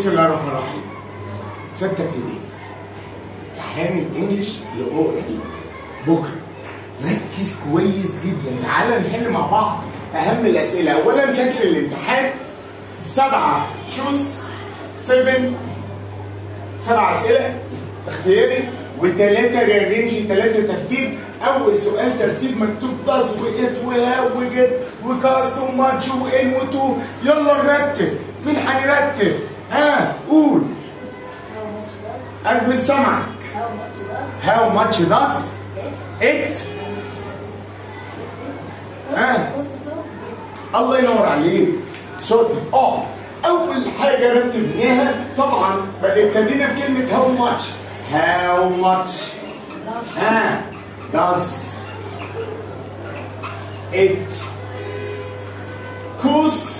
بسم الله الرحمن الرحيم. ستة ابتدائي امتحان الانجليش لاو ال بكرة. ركز كويس جدا. تعالى نحل مع بعض أهم الأسئلة. اولا شكل الامتحان. سبعة. شوز 7 سبع أسئلة. اختياري. وثلاثه رينج ثلاثة ترتيب. أول سؤال ترتيب مكتوب. باز وات وها وجت وكاست وماتش وإن وتو. يلا نرتب. مين هيرتب؟ ها قول How much does قلب سمعك how much does هاو ماتش داس it ات Ah. cost to الله ينور عليك شاطر آه اول حاجة رتبناها طبعا بقى ابتدينا بكلمه هاو ماتش هاو ماتش does ها does it cost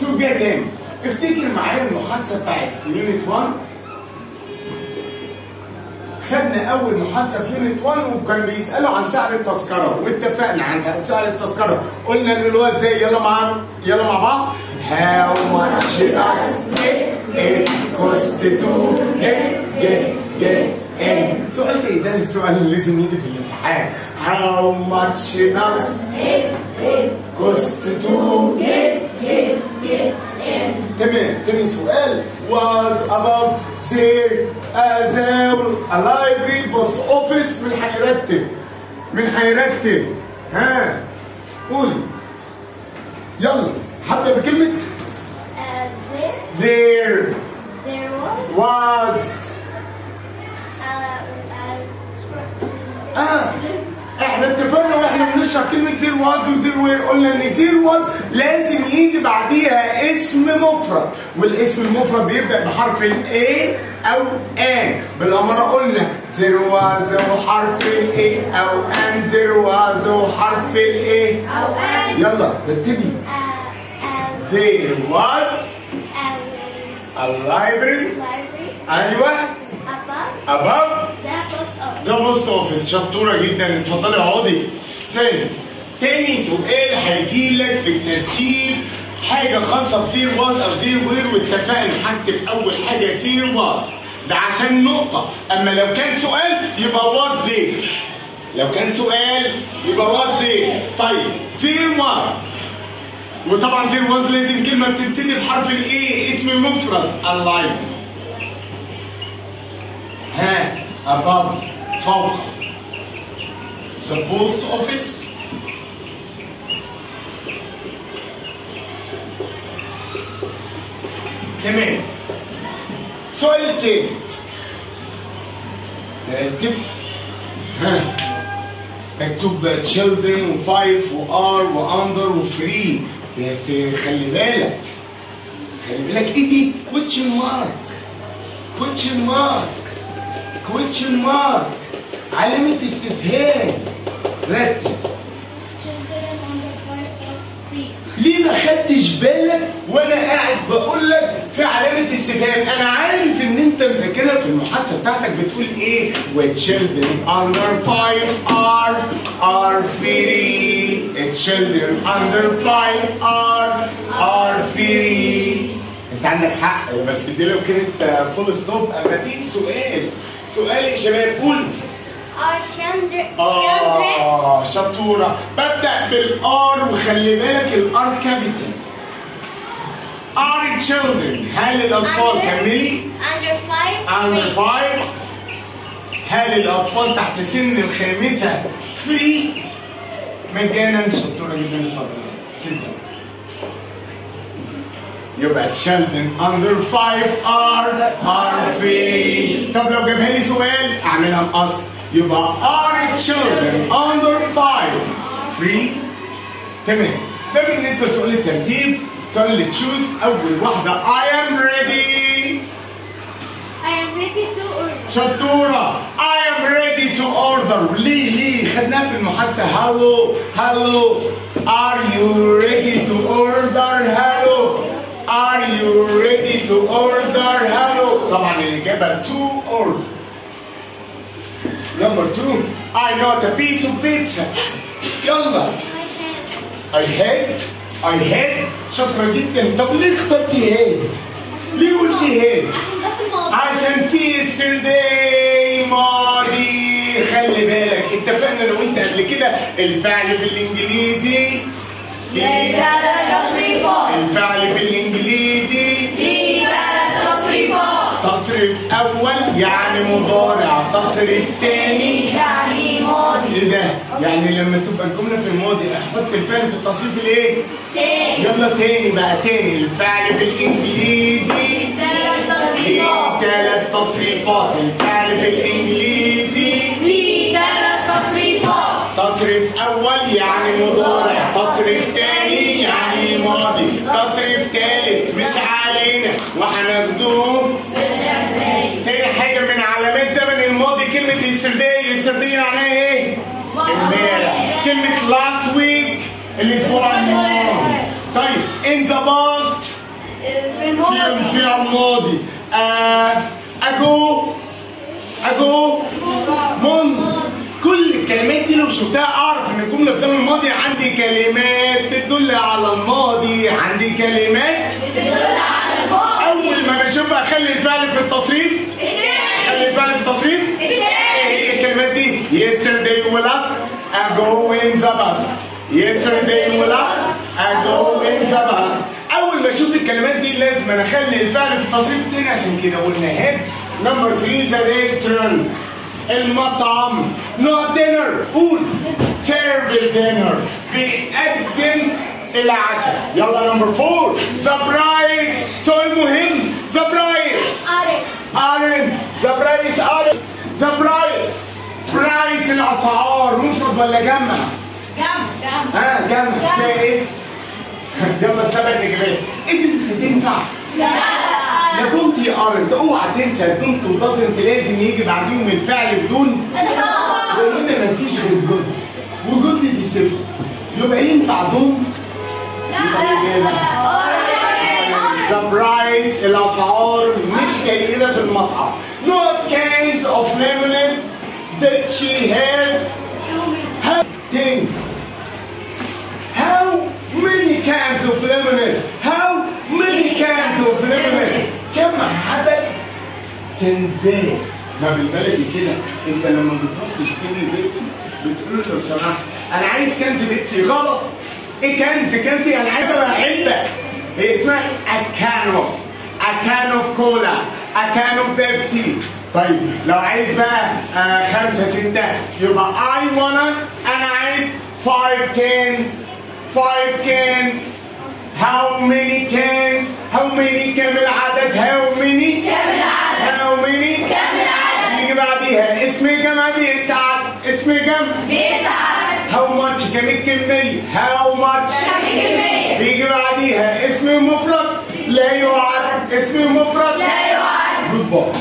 to get in افتكر معايا المحادثة بتاعت unit 1 خدنا أول محادثة في unit 1 وكان بيسألوا عن سعر التذكرة واتفقنا عن سعر التذكرة. قلنا للواد إزاي يلا معانا يلا مع بعض. How much does it, cost to get سؤال زي ده السؤال اللي لازم يجي في الامتحان. How much does it تمام تاني سؤال. Was about the other uh, a library بس اوفيس من حيرتب من حيرتب ها قول يلا حتى بكلمة. Uh, There. كلمة there was و there were قلنا إن there was لازم يجي بعديها اسم مفرد والاسم المفرد بيبدأ بحرف ال A أو an بالأمارة قلنا there was وحرف ال A أو an there was وحرف ال A. أو an يلا uh, a library. library أيوه. Above the post office. شطورة جدا. اتفضلي اقعدي. تاني. تاني سؤال هيجي لك في الترتيب. حاجة خاصة ب there was أو there were واتفقنا هكتب أول حاجة there was ده عشان نقطة. أما لو كان سؤال يبقى was there لو كان سؤال يبقى was there طيب there was وطبعا there was لازم كلمة بتبتدي بحرف الإيه اسم مفرد اللاين ها above فوق. The post office تمام سؤال تالت نرتب ها مكتوب children و 5 و are و under و free بس خلي بالك خلي بالك إيه دي question mark question mark question mark علامة استفهام رتب ليه ما خدتش بالك وأنا قاعد بقول لك في علامة استفهام أنا عارف إن أنت مذاكرها في المحادثة بتاعتك بتقول إيه؟ Children under five are are free children under five are are free أنت عندك حق بس دي لو كانت full stop أما تيجي سؤال. سؤال يا شباب قول آه شطورة. ببدأ ب ال are وخلي بالك ال are capital. Are children? هل الأطفال كملي under five under free five. هل الأطفال تحت سن الخامسة. free مجانا. شطورة جدا. اتفضل. ستة يبقى children under five are are free. طب لو جابها لي سؤال أعملها مقص يبقى are children under five free تمام ده بالنسبة لسؤال الترتيب سؤال اللي تشوز أول واحدة I am ready I am ready to order شطورة I am ready to order ليه ليه خدناها في المحادثة هالو هالو Are you ready to order هالو Are you ready to order هالو طبعا الإجابة to order Number two I got a piece of pizza. يلا I had I had شاطرة جدا طب ليه اخترتي had ليه قلت هاد عشان ده في الماضي عشان في yesterday ماضي خلي بالك اتفقنا لو انت قبل كده الفعل في الانجليزي ليه ثلاث تصريفات الفعل في الانجليزي ليه ثلاث تصريفات تصريف اول يعني مضارع تصريف تاني يعني ماضي. إيه ده؟ يعني لما تبقى الجملة في الماضي أحط الفعل في التصريف الإيه؟ تاني. يلا تاني بقى تاني. الفعل في الإنجليزي. ثلاث تصريفات. ثلاث تصريفات؟ الفعل في الإنجليزي. ليه ثلاث تصريفات؟ تصريف أول يعني مضارع تصريف تاني يعني ماضي. تصريف تالت مش علينا وهناخدوه yesterday yesterday معناها إيه؟ إمبارح. كلمة last week الأسبوع الماضي. طيب in the past في الماضي. في الماضي ago ago منذ كل الكلمات دي لو شفتها أعرف إن الجمله في زمن الماضي عندي كلمات بتدل على الماضي. عندي كلمات بتدل على الماضي. أول ما بشوفها أخلي الفعل في التصريف. أخلي الفعل في التصريف. هي الكلمات دي yesterday و last ago in the past yesterday و last ago in the past أول ما أشوف الكلمات دي لازم أنا أخلي الفعل في التصريف تاني عشان كده قلنا هيد نمبر 3 ذا ريستورانت المطعم. نوت دينر قول. سيرفيس دينر بيقدم العشاء. يلا نمبر 4 ذا برايس سؤال مهم. the prices aren't the prices aren't the prices prices الأسعار مفرد ولا جمع؟ جنب ها جمع. كويس يلا سبع الاجابات اذا هتنفع؟ لا. يا don't يا aren't أوعى تنسى don't و doesn't لازم يجي بعديهم الفعل بدون. وهنا مفيش غير good و good دي صفة. يبقى ينفع don't the prices الأسعار مش جيده في المطعم. Not cans of lemonade. that she have have thing how many cans of lemonade how many cans of lemonade كم عدد كنزات ما بالبلدي كده انت لما بتروح تشتري بيبسي بتقول له لو سمحت انا عايز كنز بيبسي غلط ايه كنز كنز يعني عايز علبه هي اسمها اكانو اكانو كولا اكانو بيبسي طيب لو عايز بقى آه خمسة ستة يبقى I wanna أنا عايز five cans five cans. How many cans how many كم العدد how many كم العدد how many كم العدد. يجي بعديها اسم جمع بيتعد اسم جمع بيتعد how much كم الكمية؟ How much. كم الكمية؟ بيجي بعديها اسم مفرد لا يعد. اسم مفرد. لا يعد. جود باي